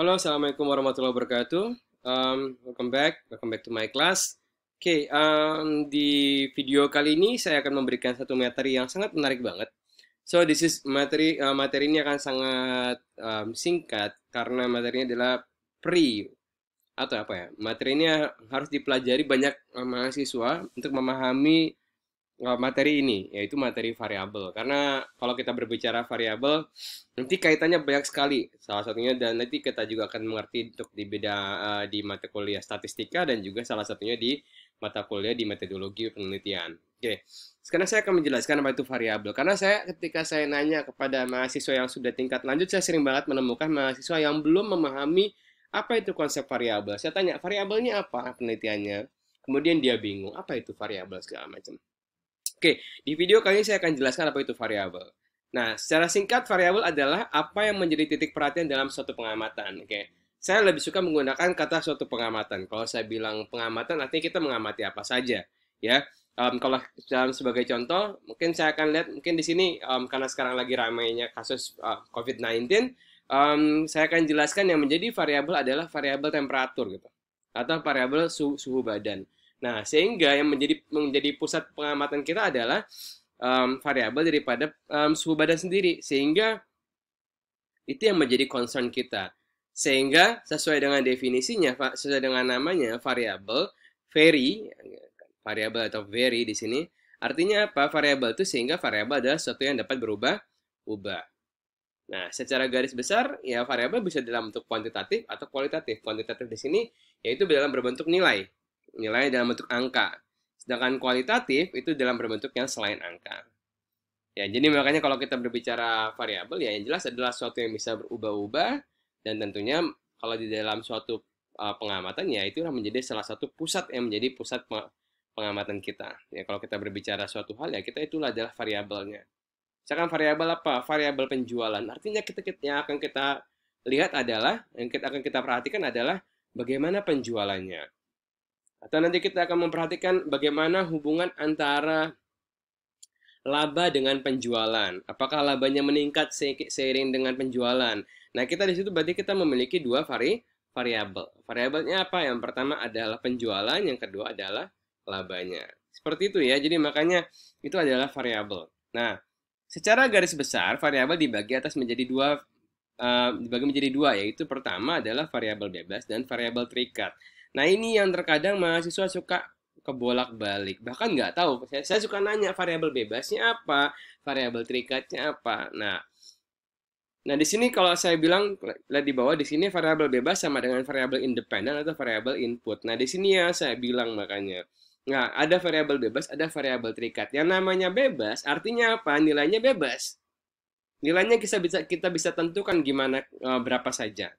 Halo, Assalamualaikum warahmatullahi wabarakatuh. Um, welcome back, welcome back to my class. Oke, okay, um, di video kali ini saya akan memberikan satu materi yang sangat menarik banget. So, this is materi uh, materi ini akan sangat um, singkat karena materinya adalah pre atau apa ya? Materi ini harus dipelajari banyak uh, mahasiswa untuk memahami materi ini, yaitu materi variabel. Karena kalau kita berbicara variabel, nanti kaitannya banyak sekali. Salah satunya dan nanti kita juga akan mengerti untuk di beda uh, di mata kuliah statistika dan juga salah satunya di mata kuliah di metodologi penelitian. Oke, sekarang saya akan menjelaskan apa itu variabel. Karena saya ketika saya nanya kepada mahasiswa yang sudah tingkat lanjut, saya sering banget menemukan mahasiswa yang belum memahami apa itu konsep variabel. Saya tanya, variabelnya apa penelitiannya? Kemudian dia bingung, apa itu variabel segala macam. Oke, di video kali ini saya akan jelaskan apa itu variabel. Nah, secara singkat, variabel adalah apa yang menjadi titik perhatian dalam suatu pengamatan. Oke, saya lebih suka menggunakan kata suatu pengamatan. Kalau saya bilang pengamatan, artinya kita mengamati apa saja, ya. Um, kalau dalam sebagai contoh, mungkin saya akan lihat, mungkin di sini um, karena sekarang lagi ramainya kasus uh, COVID-19, um, saya akan jelaskan yang menjadi variabel adalah variabel temperatur gitu, atau variabel suhu, suhu badan. Nah, sehingga yang menjadi menjadi pusat pengamatan kita adalah um, variabel daripada um, suhu badan sendiri. Sehingga itu yang menjadi concern kita. Sehingga sesuai dengan definisinya, sesuai dengan namanya variabel vary, variabel atau vary di sini, artinya apa? Variabel itu sehingga variabel adalah sesuatu yang dapat berubah-ubah. Nah, secara garis besar, ya variabel bisa dalam bentuk kuantitatif atau kualitatif. Kuantitatif di sini yaitu dalam berbentuk nilai nilai dalam bentuk angka. Sedangkan kualitatif itu dalam berbentuk yang selain angka. Ya, jadi makanya kalau kita berbicara variabel ya yang jelas adalah sesuatu yang bisa berubah-ubah dan tentunya kalau di dalam suatu uh, pengamatan ya itu menjadi salah satu pusat yang menjadi pusat pengamatan kita. Ya kalau kita berbicara suatu hal ya kita itulah adalah variabelnya. Misalkan variabel apa? Variabel penjualan. Artinya kita, kita yang akan kita lihat adalah yang kita akan kita perhatikan adalah bagaimana penjualannya. Atau nanti kita akan memperhatikan bagaimana hubungan antara laba dengan penjualan. Apakah labanya meningkat seiring dengan penjualan? Nah, kita di situ berarti kita memiliki dua vari variabel. Variabelnya apa? Yang pertama adalah penjualan, yang kedua adalah labanya. Seperti itu ya. Jadi makanya itu adalah variabel. Nah, secara garis besar variabel dibagi atas menjadi dua uh, dibagi menjadi dua yaitu pertama adalah variabel bebas dan variabel terikat. Nah ini yang terkadang mahasiswa suka kebolak-balik. Bahkan nggak tahu. Saya, saya suka nanya variabel bebasnya apa, variabel terikatnya apa. Nah, nah di sini kalau saya bilang lihat di bawah di sini variabel bebas sama dengan variabel independen atau variabel input. Nah di sini ya saya bilang makanya. Nah ada variabel bebas, ada variabel terikat. Yang namanya bebas artinya apa? Nilainya bebas. Nilainya kita bisa kita bisa tentukan gimana eh, berapa saja.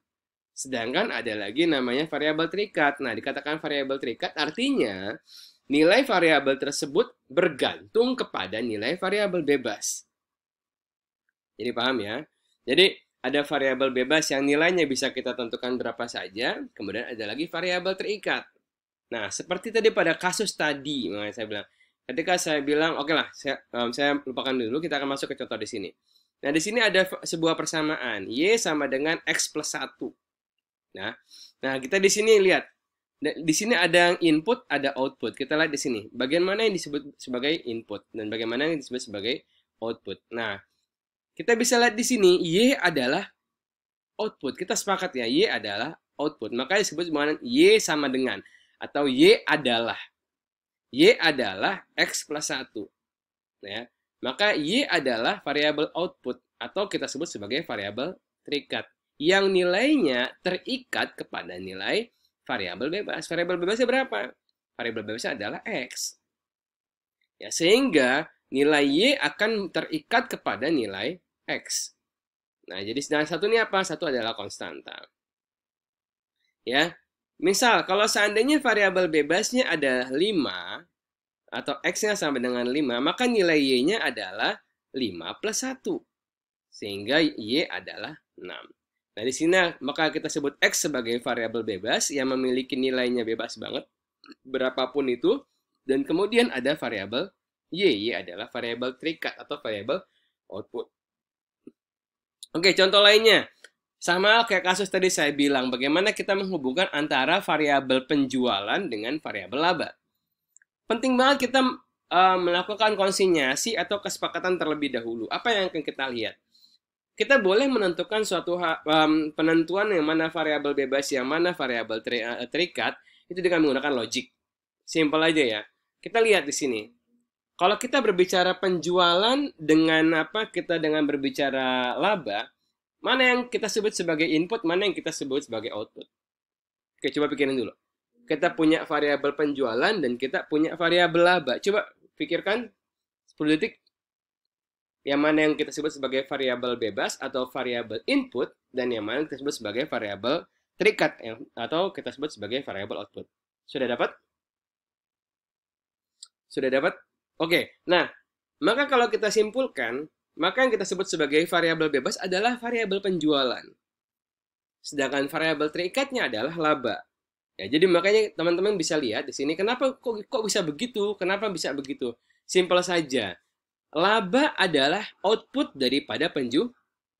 Sedangkan ada lagi namanya variabel terikat. Nah, dikatakan variabel terikat artinya nilai variabel tersebut bergantung kepada nilai variabel bebas. Jadi paham ya? Jadi ada variabel bebas yang nilainya bisa kita tentukan berapa saja, kemudian ada lagi variabel terikat. Nah, seperti tadi pada kasus tadi, makanya saya bilang, ketika saya bilang, oke lah, saya, um, saya lupakan dulu, kita akan masuk ke contoh di sini. Nah, di sini ada sebuah persamaan, Y sama dengan X plus 1. Nah, nah kita di sini lihat. Di sini ada input, ada output. Kita lihat di sini. Bagian mana yang disebut sebagai input dan bagaimana yang disebut sebagai output. Nah, kita bisa lihat di sini Y adalah output. Kita sepakat ya, Y adalah output. Maka disebut dengan Y sama dengan atau Y adalah Y adalah X plus 1. Ya. Maka Y adalah variabel output atau kita sebut sebagai variabel terikat yang nilainya terikat kepada nilai variabel bebas. Variabel bebasnya berapa? Variabel bebasnya adalah X. Ya, sehingga nilai Y akan terikat kepada nilai X. Nah, jadi nah, satu ini apa? Satu adalah konstanta. Ya, misal kalau seandainya variabel bebasnya adalah 5 atau X-nya sama dengan 5, maka nilai Y-nya adalah 5 plus 1. Sehingga Y adalah 6. Nah, di sini maka kita sebut X sebagai variabel bebas yang memiliki nilainya bebas banget, berapapun itu. Dan kemudian ada variabel Y, Y adalah variabel terikat atau variabel output. Oke, contoh lainnya. Sama kayak kasus tadi saya bilang, bagaimana kita menghubungkan antara variabel penjualan dengan variabel laba. Penting banget kita uh, melakukan konsinyasi atau kesepakatan terlebih dahulu. Apa yang akan kita lihat? Kita boleh menentukan suatu um, penentuan yang mana variabel bebas, yang mana variabel ter uh, terikat, itu dengan menggunakan logik. Simpel aja ya. Kita lihat di sini. Kalau kita berbicara penjualan dengan apa? Kita dengan berbicara laba, Mana yang kita sebut sebagai input, mana yang kita sebut sebagai output. Oke, coba pikirin dulu. Kita punya variabel penjualan dan kita punya variabel laba. Coba pikirkan 10 detik. Yang mana yang kita sebut sebagai variabel bebas atau variabel input dan yang mana yang kita sebut sebagai variabel terikat atau kita sebut sebagai variabel output. Sudah dapat? Sudah dapat? Oke. Nah, maka kalau kita simpulkan maka yang kita sebut sebagai variabel bebas adalah variabel penjualan. Sedangkan variabel terikatnya adalah laba. Ya, jadi makanya teman-teman bisa lihat di sini kenapa kok kok bisa begitu? Kenapa bisa begitu? Simpel saja. Laba adalah output daripada penju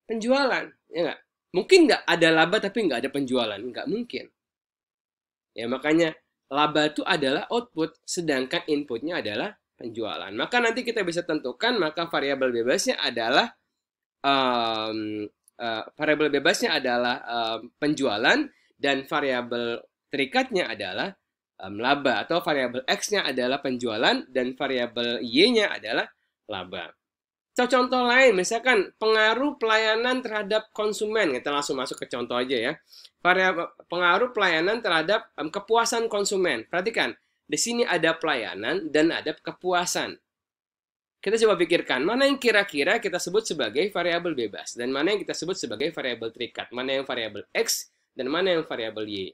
penjualan, ya enggak? Mungkin nggak ada laba tapi nggak ada penjualan, nggak mungkin. Ya makanya laba itu adalah output, sedangkan inputnya adalah penjualan. Maka nanti kita bisa tentukan maka variabel bebasnya adalah um, uh, variabel bebasnya adalah um, penjualan dan variabel terikatnya adalah um, laba atau variabel x-nya adalah penjualan dan variabel y-nya adalah laba. Contoh lain, misalkan pengaruh pelayanan terhadap konsumen. Kita langsung masuk ke contoh aja ya. Pengaruh pelayanan terhadap kepuasan konsumen. Perhatikan, di sini ada pelayanan dan ada kepuasan. Kita coba pikirkan, mana yang kira-kira kita sebut sebagai variabel bebas dan mana yang kita sebut sebagai variabel terikat, mana yang variabel X dan mana yang variabel Y.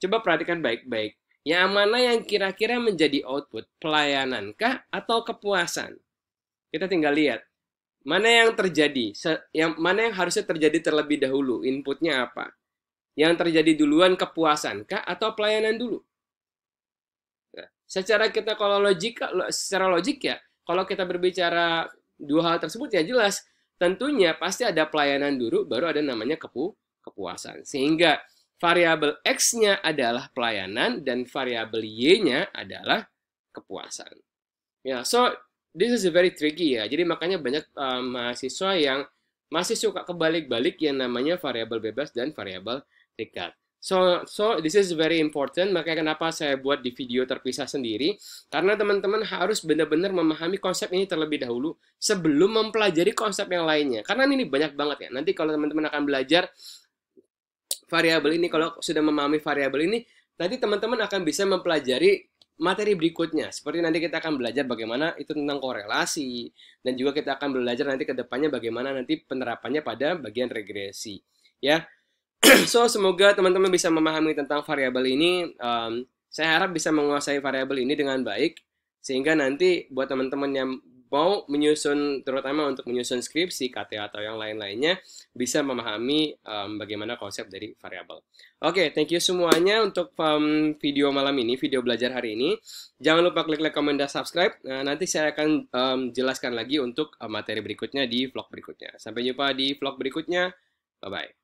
Coba perhatikan baik-baik. Yang mana yang kira-kira menjadi output, pelayanankah atau kepuasan? Kita tinggal lihat. Mana yang terjadi? Yang mana yang harusnya terjadi terlebih dahulu? Inputnya apa? Yang terjadi duluan kepuasankah atau pelayanan dulu? secara kita kalau logika secara logik ya kalau kita berbicara dua hal tersebut ya jelas tentunya pasti ada pelayanan dulu baru ada namanya kepu kepuasan sehingga variabel x-nya adalah pelayanan dan variabel y-nya adalah kepuasan ya so this is very tricky ya jadi makanya banyak uh, mahasiswa yang masih suka kebalik-balik yang namanya variabel bebas dan variabel terikat So, so this is very important. Makanya kenapa saya buat di video terpisah sendiri. Karena teman-teman harus benar-benar memahami konsep ini terlebih dahulu sebelum mempelajari konsep yang lainnya. Karena ini banyak banget ya. Nanti kalau teman-teman akan belajar variabel ini, kalau sudah memahami variabel ini, nanti teman-teman akan bisa mempelajari materi berikutnya. Seperti nanti kita akan belajar bagaimana itu tentang korelasi. Dan juga kita akan belajar nanti ke depannya bagaimana nanti penerapannya pada bagian regresi. Ya, so semoga teman-teman bisa memahami tentang variabel ini. Um, saya harap bisa menguasai variabel ini dengan baik sehingga nanti buat teman-teman yang mau menyusun terutama untuk menyusun skripsi, KTA atau yang lain-lainnya bisa memahami um, bagaimana konsep dari variabel. Oke, okay, thank you semuanya untuk um, video malam ini, video belajar hari ini. Jangan lupa klik like, comment, dan subscribe. Nah, nanti saya akan um, jelaskan lagi untuk uh, materi berikutnya di vlog berikutnya. Sampai jumpa di vlog berikutnya. Bye-bye.